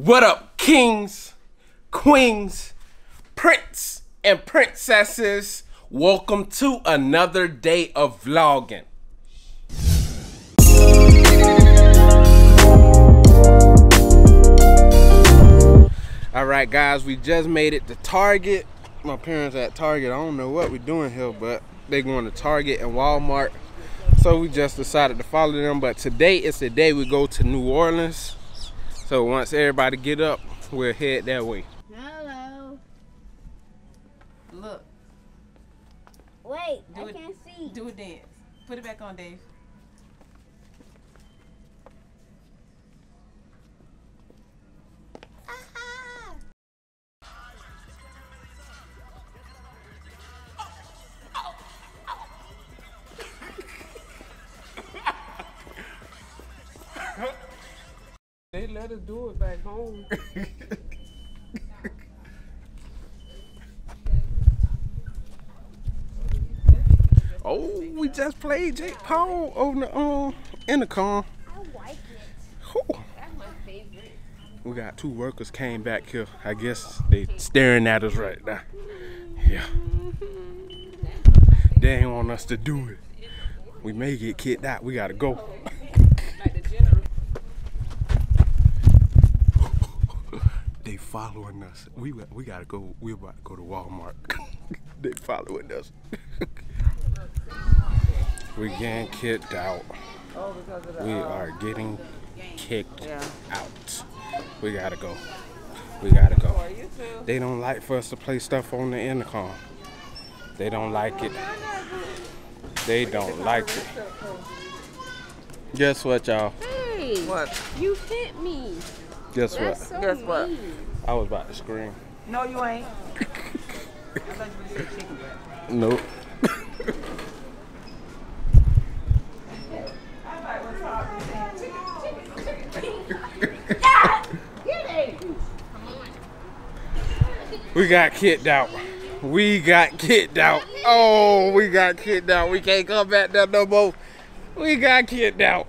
What up, kings, queens, prince, and princesses? Welcome to another day of vlogging. All right, guys, we just made it to Target. My parents at Target. I don't know what we're doing here, but they going to Target and Walmart. So we just decided to follow them. But today is the day we go to New Orleans. So once everybody get up, we'll head that way. Hello. Look, Wait, Do I it. can't see. do a dance. Put it back on, Dave. Let us do it back home. oh, we just played Jake Paul on the um intercom. I like it. We got two workers came back here. I guess they staring at us right now. Yeah. They ain't want us to do it. We may get kicked out. We gotta go. they following us. We we gotta go. We about to go to Walmart. they following us. we getting kicked out. We are getting kicked out. We gotta go. We gotta go. Oh, they don't like for us to play stuff on the intercom. They don't like it. They don't like it. Guess what, y'all? Hey, What? you hit me. Guess That's what? so Guess what? mean. I was about to scream. No, you ain't. I thought you were chicken breast. Nope. We got kicked out. We got kicked out. Oh, we got kicked out. We can't come back there no more. We got kicked out.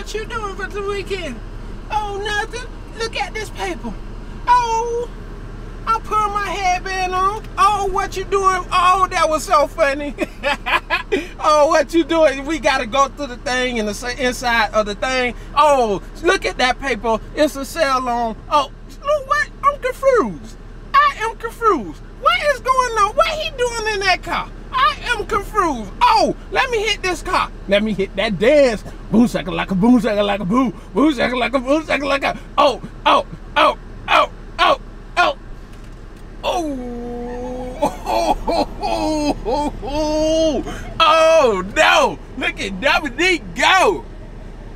What you doing for the weekend? Oh, nothing. Look at this paper. Oh, I put my headband on. Oh, what you doing? Oh, that was so funny. oh, what you doing? We gotta go through the thing and the inside of the thing. Oh, look at that paper. It's a cell on. Oh, look what? I'm confused. I am confused. What is going on? What he doing in that car? I am confused. Oh, let me hit this car. Let me hit that dance. Boom shaka like a boom shaka like a boom. Boom shaka like a boom shaka like a. Oh, oh, oh, oh, oh, oh. Oh, oh no! Look at Dominique go!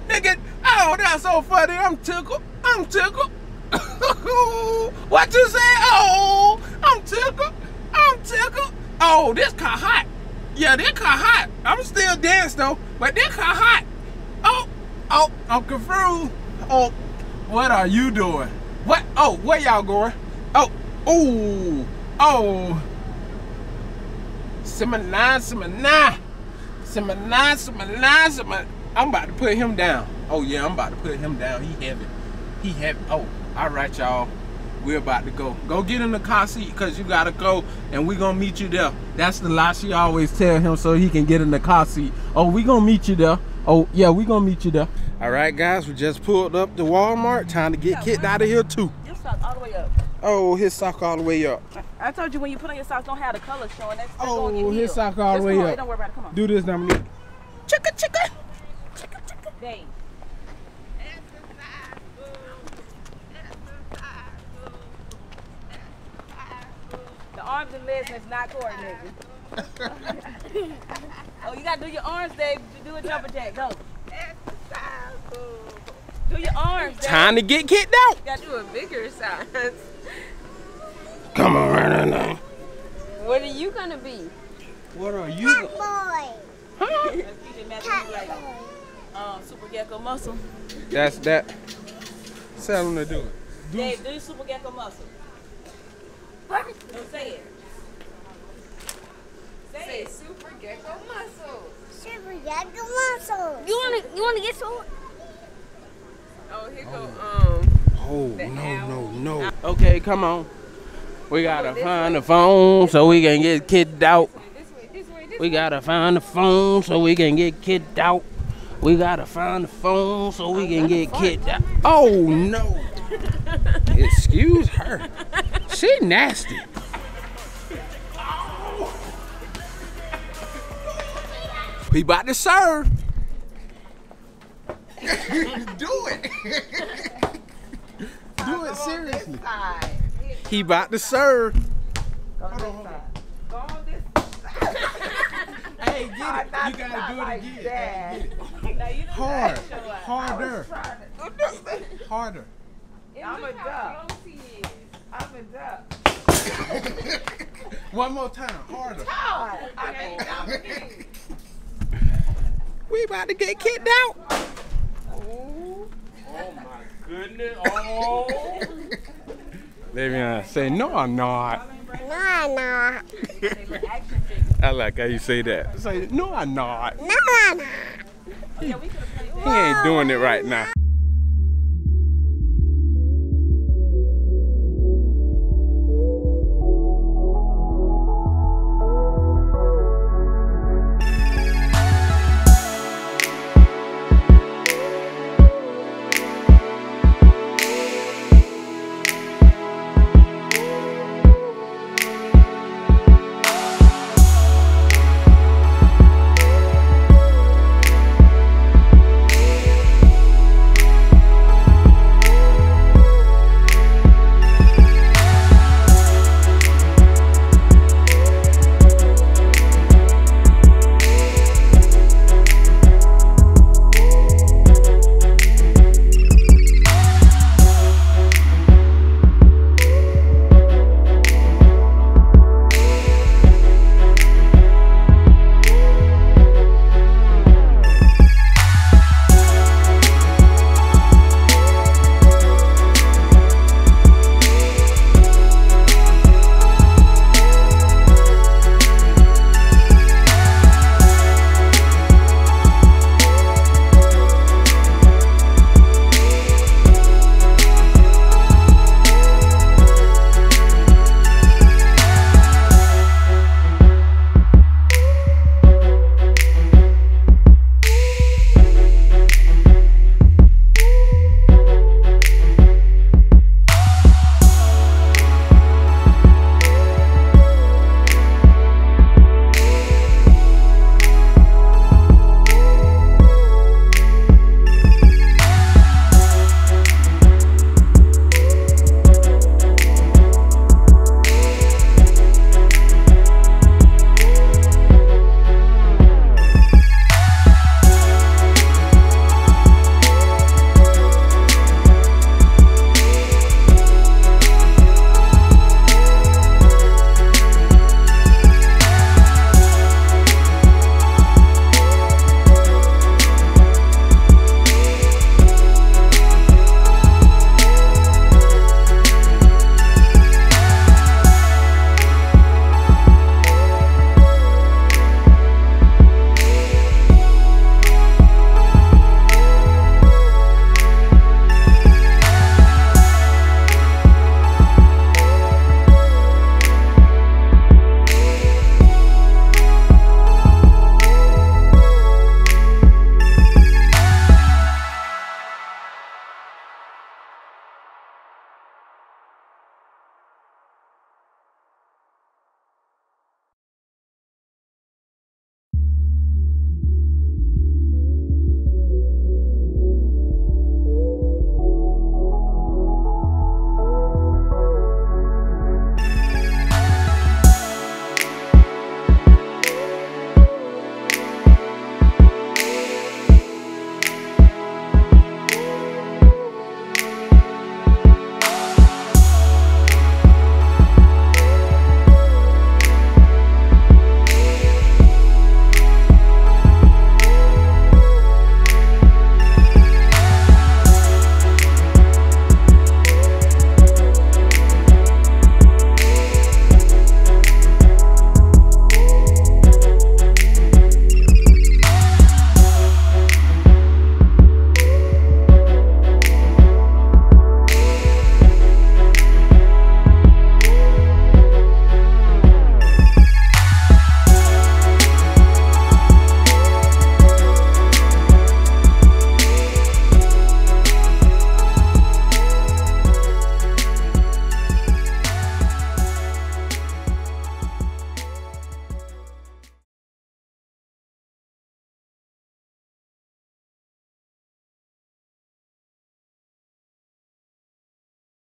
Look at oh, that's so funny. I'm tickled. I'm tickled. what you say? Oh, I'm tickled. I'm tickled. Oh, this car hot. Yeah, this car hot. I'm still dancing though, but this car hot. Oh, oh, I'm confused. Oh, what are you doing? What? Oh, where y'all going? Oh, oh, oh. Semina, semina, semina, semina, semina. I'm about to put him down. Oh yeah, I'm about to put him down. He heavy. He heavy. Oh, all right, y'all. We're about to go. Go get in the car seat because you gotta go, and we gonna meet you there. That's the lie she always tell him so he can get in the car seat. Oh, we gonna meet you there. Oh yeah, we gonna meet you there. All right, guys, we just pulled up to Walmart. Time to get kicked out of here too. Your socks all the way up. Oh, his sock all the way up. I told you when you put on your socks, don't have the color showing. That's, that's Oh, going his heel. sock all the Just way come on, up. Don't worry about it. Come on. Do this, Dominique. Chicka chicka. Chicka, Dave. The arms and legs is not coordinated. oh, you gotta do your arms, Dave. Do a jumper jack. Go. Exercise. Do your arms, Dave. Time to get kicked out. You gotta do a bigger size. Come on, right now. What are you gonna be? What are you? Cat Boy. Huh? That's PJ Masks look like um, Super Gekko Muscle. That's that. Tell him to do it. Dave, do Super Gekko Muscle. No, say it. Say it. Super gekko muscles. Super Gekko muscles. You wanna you wanna get some? Oh, here go um. Oh no no no. Okay, come on. We gotta find the phone so we can get kicked out. This way, this way, this We gotta find the phone so we can get kicked out. We gotta find the phone so we can get kicked out. Oh no! Excuse her. She nasty. We about to serve. Do it. Do it seriously. He about to serve. Go on this side. Go on this side. Hey, get it. Not- You gotta do it like again. that. Hey, get it. Now, you done Hard. tried to show us. Harder. I was trying to- Harder. I'm a duck. I'm a duck. One more time. Harder. God, I ain't ducking. We about to get kicked out. Oh Ooh. Goodness. Oh. Le'Veon, say no, I'm not. No, I'm not. I like how you say that. Say no, I'm not. No, I'm not. Yeah, we could have played He ain't doing it right now.